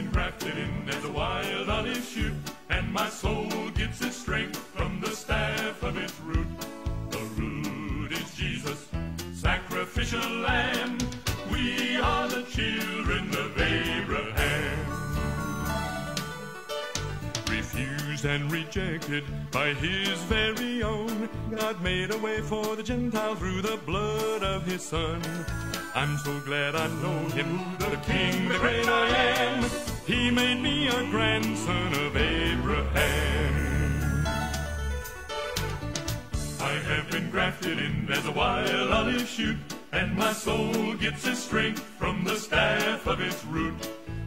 been grafted in as a wild olive shoot, and my soul gets its strength from the staff of its root. The root is Jesus, sacrificial lamb. We are the children of Abraham. Refused and rejected by his very own, God made a way for the Gentile through the blood of his Son. I'm so glad I know him, the King, the great I am. He made me a grandson of Abraham. I have been grafted in as a wild olive shoot, and my soul gets its strength from the staff of its root.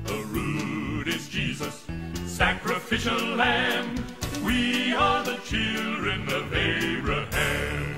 The root is Jesus, sacrificial lamb. We are the children of Abraham.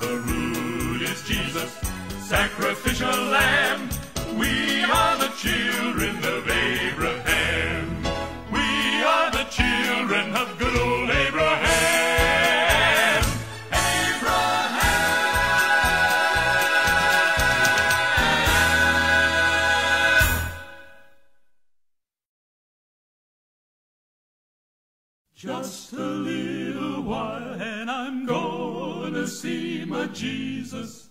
The root is Jesus, sacrificial lamb. We are the children of Abraham. We are the children of good old Jesus.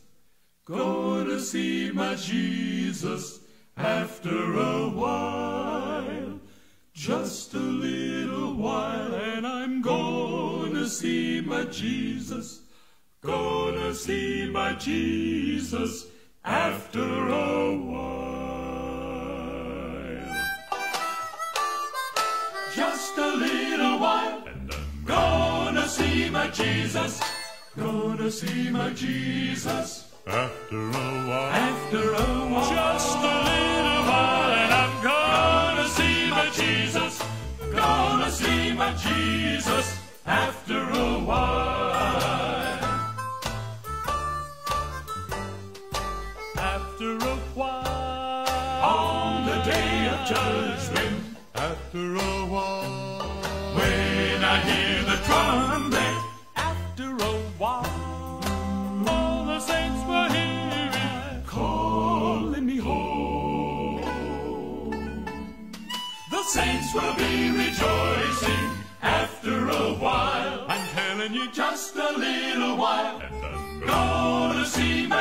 Gonna see my Jesus after a while. Just a little while and I'm gonna see my Jesus. Gonna see my Jesus after a while. Just a little while and I'm gonna see my Jesus. Gonna see my Jesus. After a while. After a while. Just a little while and I'm gonna see my Jesus. Gonna see my Jesus. After a while.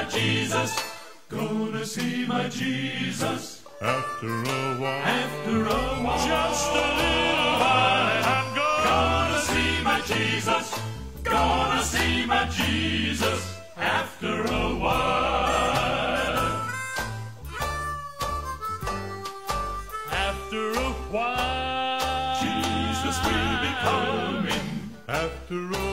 My Jesus. Gonna see my Jesus. After a while. After a while. Just a little while. I'm gonna see my Jesus. Gonna see my Jesus. After a while. After a while. Jesus will be coming. After a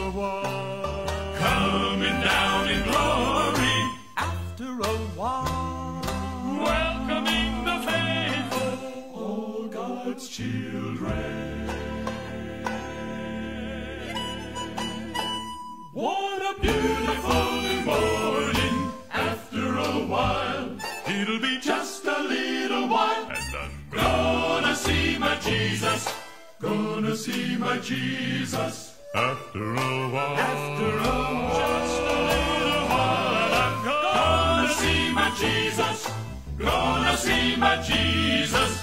God's children. What a beautiful morning after a while. It'll be just a little while. And I'm gonna see my Jesus. Gonna see my Jesus. After a while, after a while, just a little while, I'm gonna see my Jesus. Gonna see my Jesus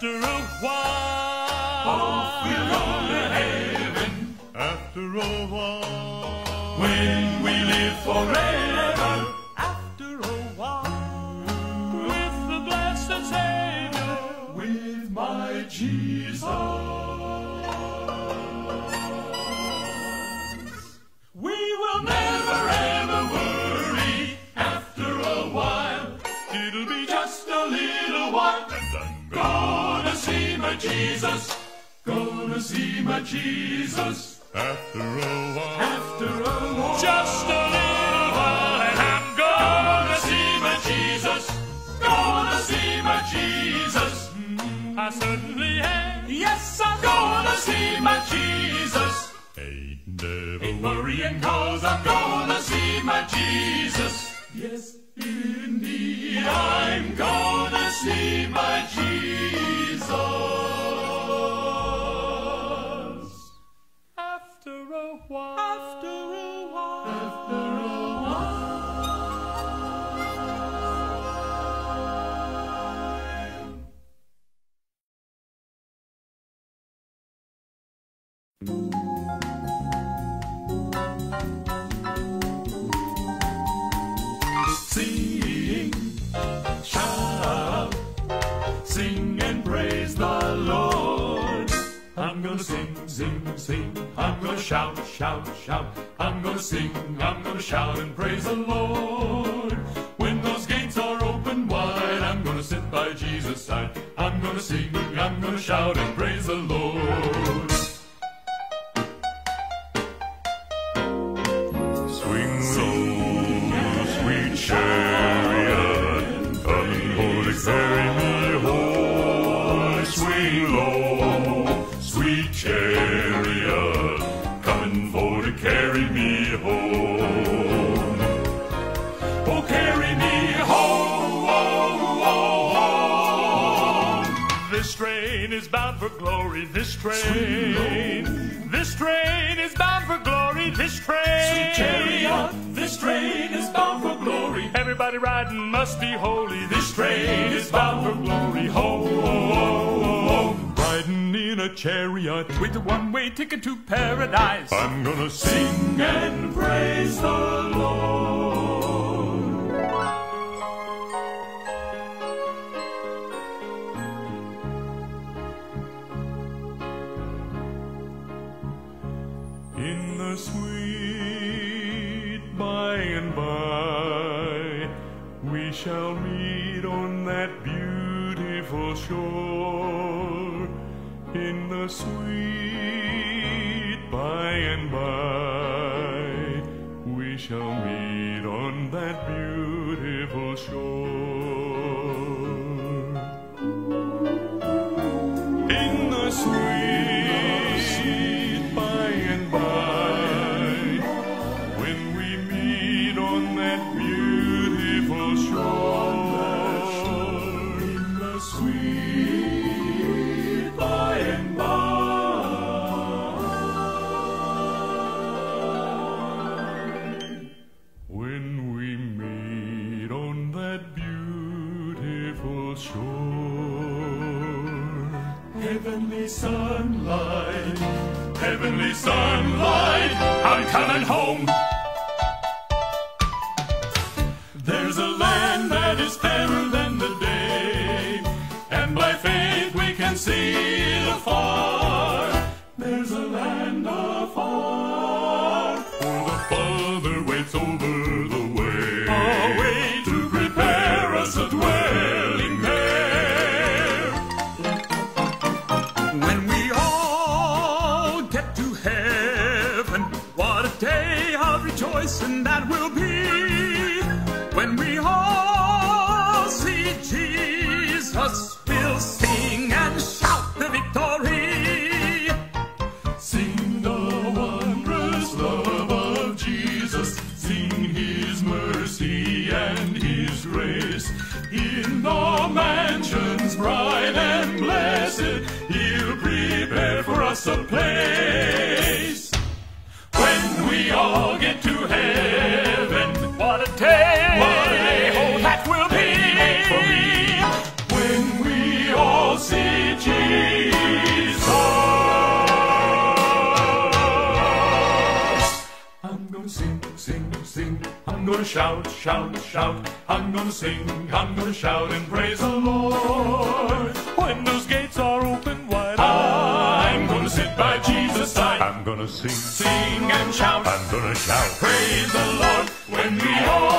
After a while, off we'll go to heaven. After a while, when we live forever. Jesus. Gonna see my Jesus. After a while. After a while. Just a little while. And I'm gonna see my Jesus. Gonna see my Jesus. Mm, I certainly am. Yes, I'm gonna see my Jesus. Ain't never Ain't worrying cause I'm gonna see my Jesus. Yes, indeed, I'm gonna see my Jesus. Sing. I'm gonna shout, shout, shout. I'm gonna sing, I'm gonna shout and praise the Lord. When those gates are open wide, I'm gonna sit by Jesus' side. I'm gonna sing, I'm gonna shout and praise the Lord. This train. This train is bound for glory. This train. Sweet chariot. This train is bound for glory. Everybody riding must be holy. This train is bound for glory. Home. Riding in a chariot with a one-way ticket to paradise. I'm gonna sing and praise the Lord. Beautiful shore. In the sweet sunlight, I'm coming home. sing, I'm gonna shout and praise the Lord. When those gates are open wide, I'm gonna sit by Jesus' side. I'm gonna sing, sing and shout. I'm gonna shout, praise the Lord when we all.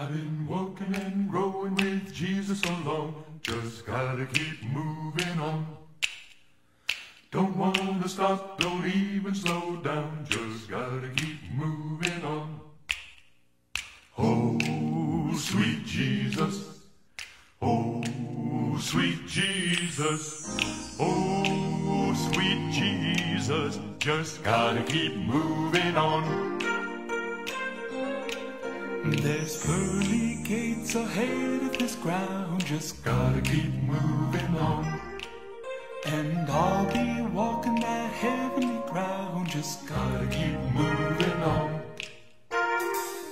I've been walking and growing with Jesus along. Just gotta keep moving on. Don't wanna stop, don't even slow down. Just gotta keep moving on. Oh, sweet Jesus. Oh, sweet Jesus. Oh, sweet Jesus. Just gotta keep moving on. There's pearly gates ahead of this ground. Just gotta keep moving on. And I'll be walking that heavenly ground. Just gotta keep moving on.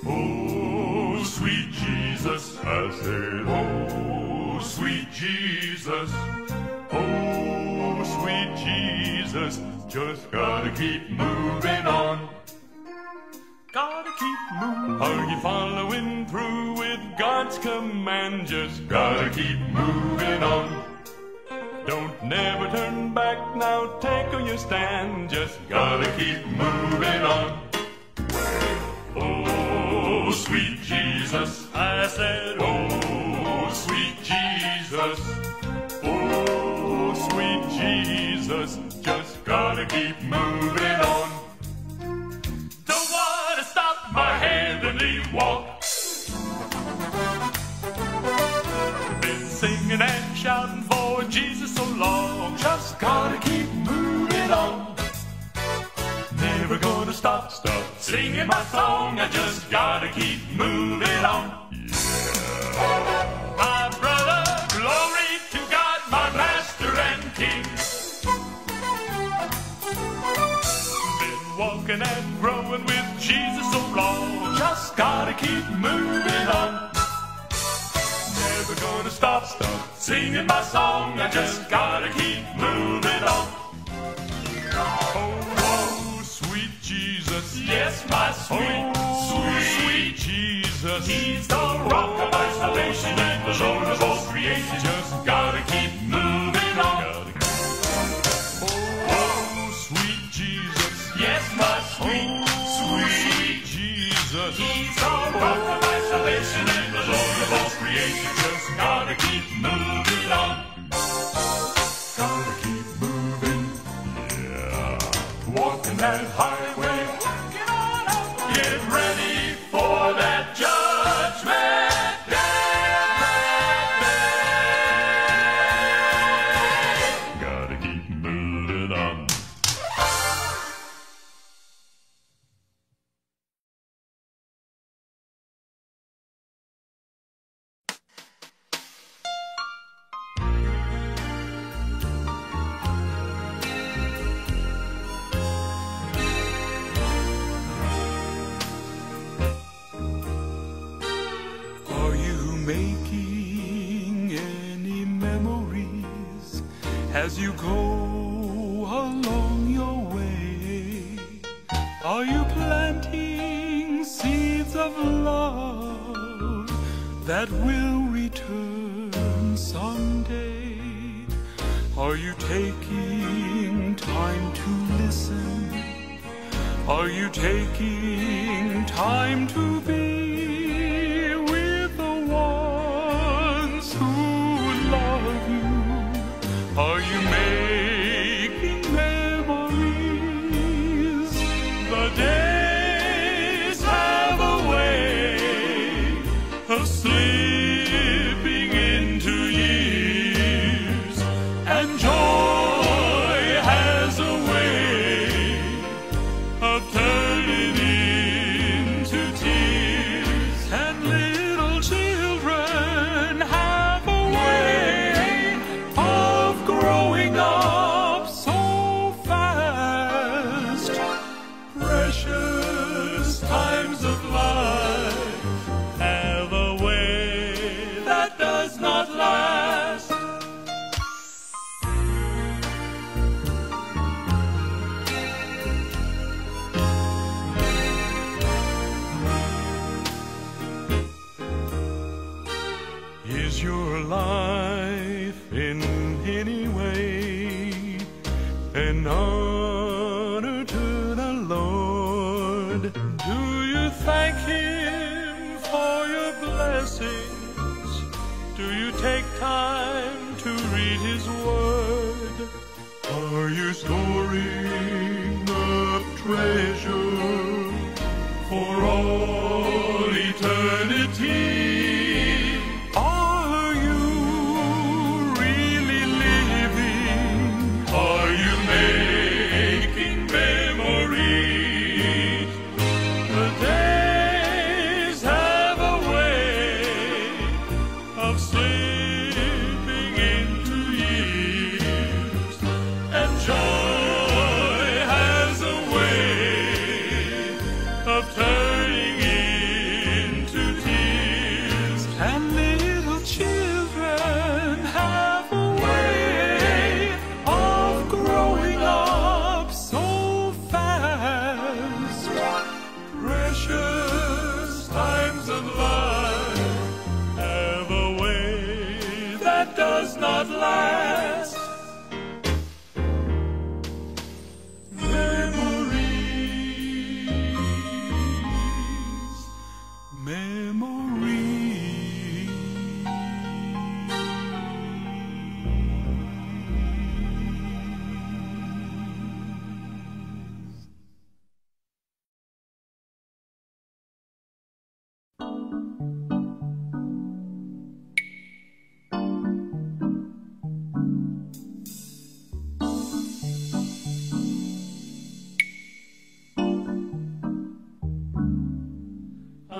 Oh, sweet Jesus, I said, oh, sweet Jesus. Oh, sweet Jesus, just gotta keep moving on. Keep moving. Are you following through with God's command? Just gotta keep moving on. Don't never turn back now, take on your stand. Just gotta keep moving on. Oh, sweet Jesus, I said, oh, sweet Jesus. Oh, sweet Jesus, just gotta keep moving on. Walk. Been singing and shouting for Jesus so long. Just gotta keep moving on. Never gonna stop, stop singing my song. I just gotta keep moving on. My brother, glory to God, my master and king. Been walking and growing with Jesus so long. Just gotta keep moving on. Never gonna stop, stop singing my song. I just gotta keep moving on. Oh, oh, sweet Jesus. Yes, my sweet, oh, sweet, sweet Jesus. He's the rock of my salvation and the Lord of all creation. Just gotta keep moving on. Oh, oh, sweet Jesus. Yes, my sweet, sweet Of my salvation and the Lord of all creation. Just gotta keep moving on. Gotta keep moving. Yeah. Walking that highway. As you go along your way? Are you planting seeds of love that will return someday? Are you taking time to listen? Are you taking time to be of sleep.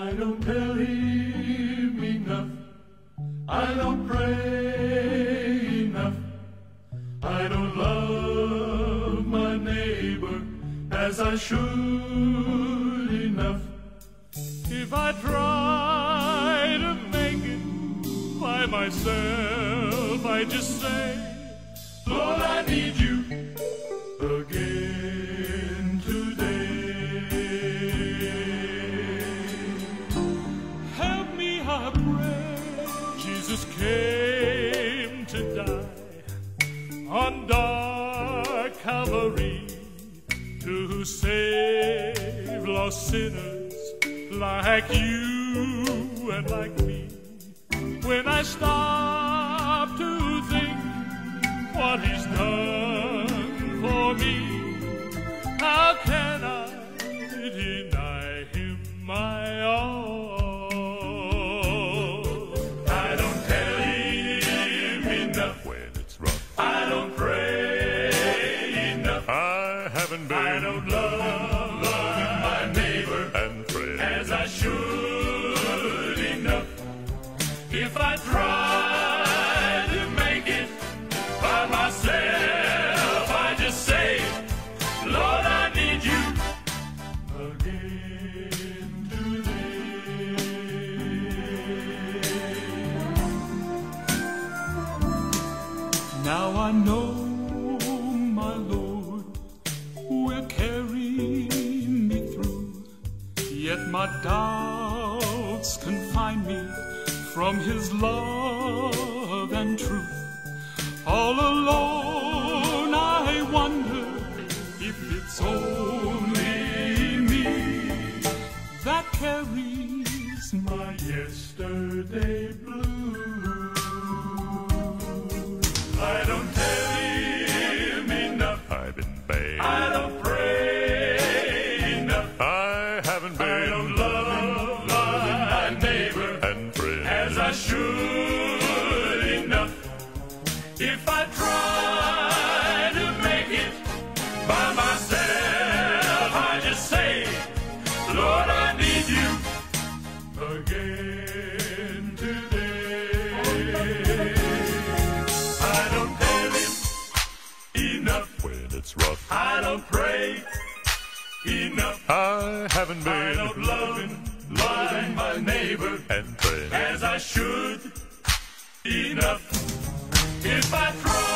I don't believe enough. I don't pray enough. I don't love my neighbor as I should enough. If I try to make it by myself, I just sinners like you and like me. When I stop to think what He's done for me, how can I deny Him my all? I don't tell Him enough when it's. I don't pray enough. I haven't been. I don't love. love my name. enough. I haven't been loving, loving, my neighbor and friend as I should enough. If I try.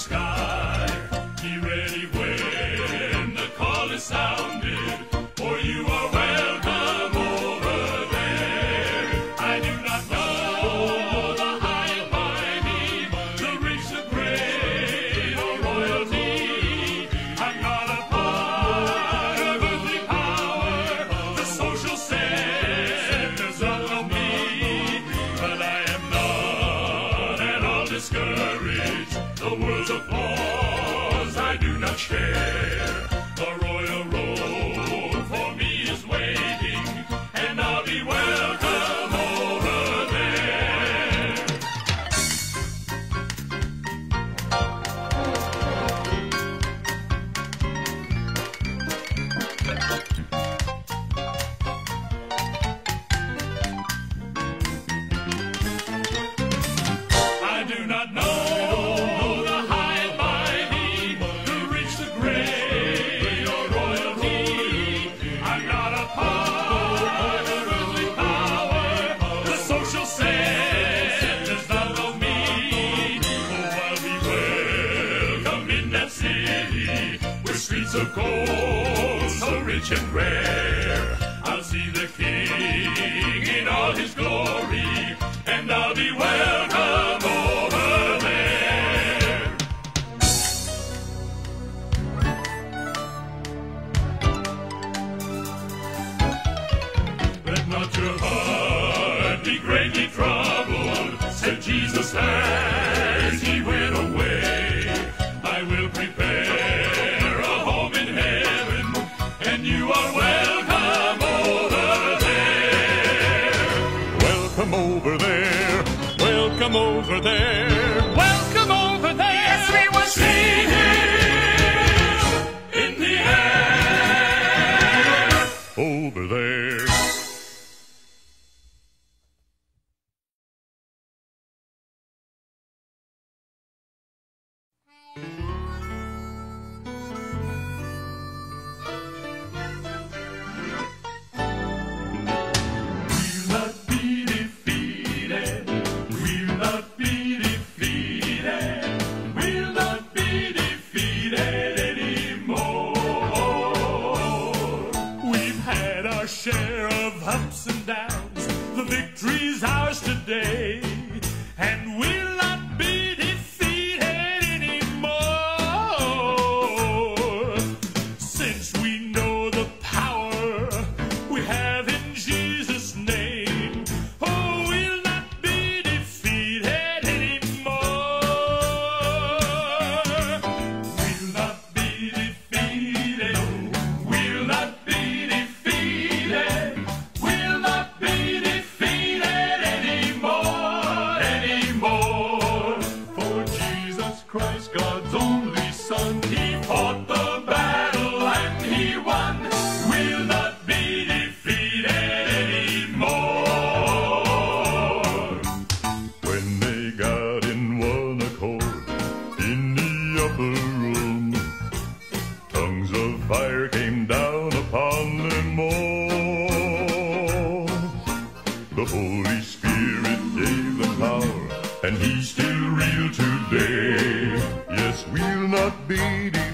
sky. deeds of gold, so rich and rare. I'll see the king in all his glory, and I'll be welcome. Tongues of fire came down upon them all. The Holy Spirit gave them power, and He's still real today. Yes, we'll not be defeated.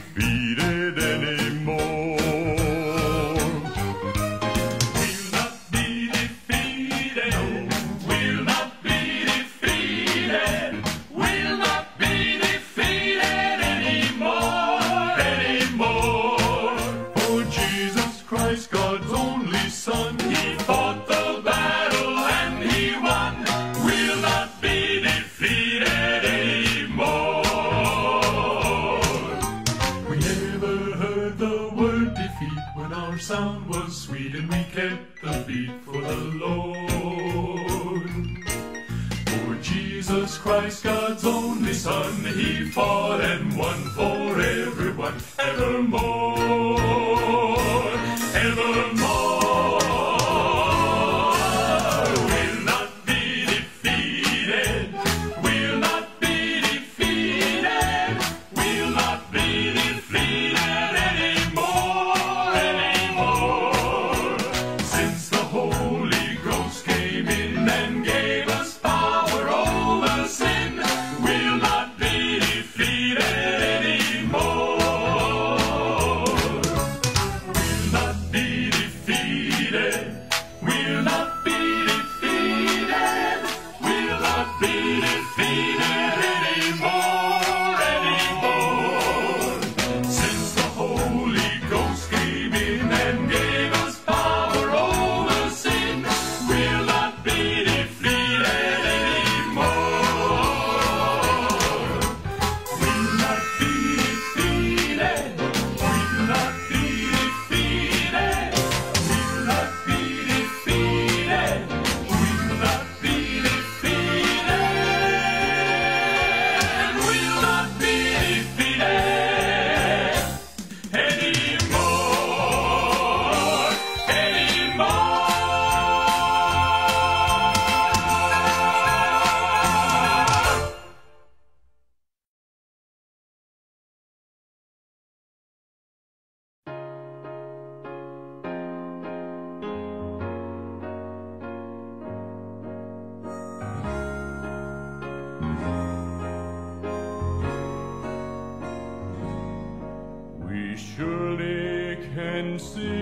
fall and one. See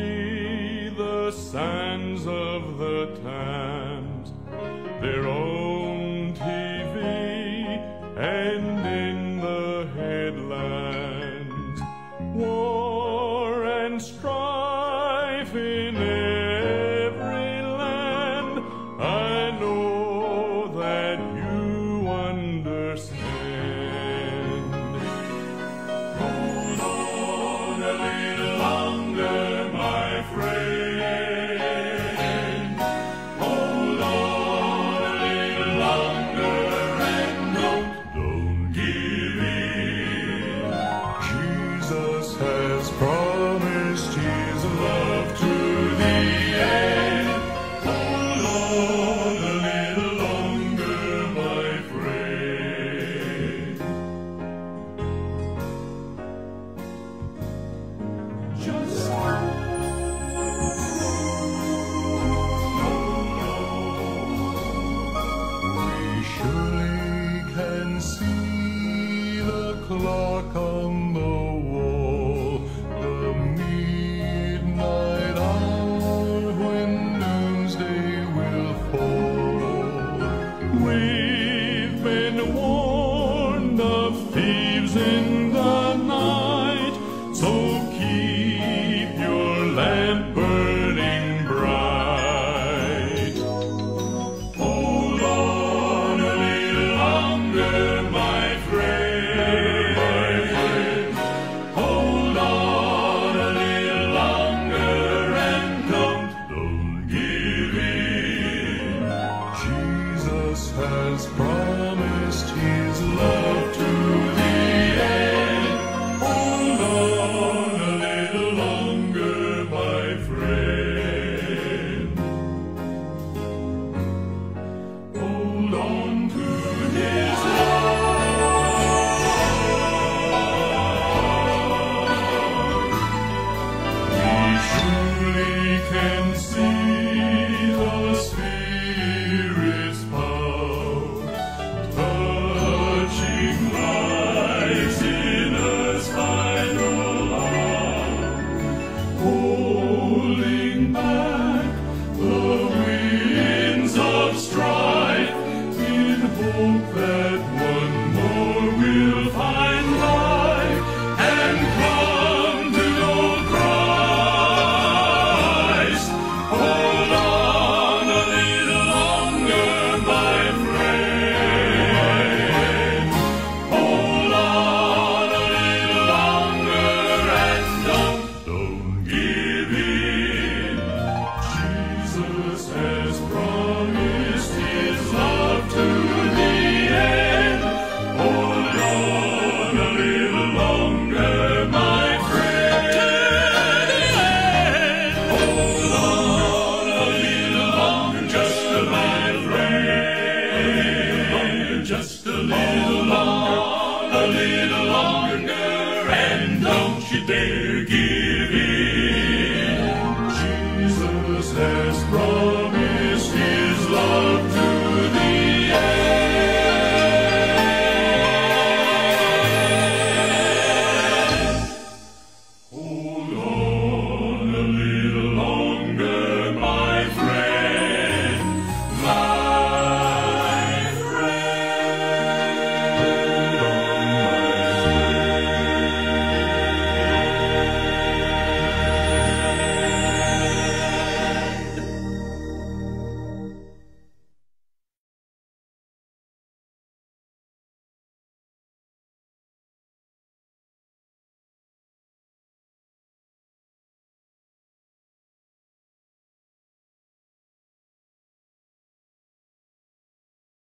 Hallelujah.